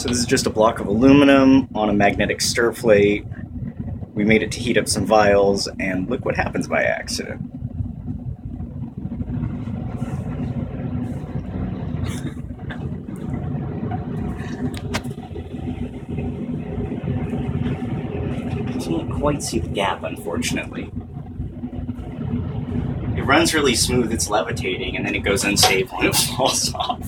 So this is just a block of aluminum on a magnetic stir plate. We made it to heat up some vials, and look what happens by accident. Can't quite see the gap, unfortunately. It runs really smooth, it's levitating, and then it goes unstable and it falls off.